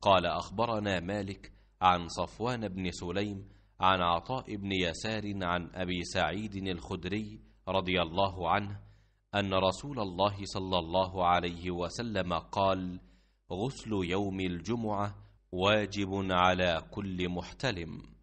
قال أخبرنا مالك عن صفوان بن سليم عن عطاء بن يسار عن أبي سعيد الخدري رضي الله عنه أن رسول الله صلى الله عليه وسلم قال غسل يوم الجمعة واجب على كل محتلم.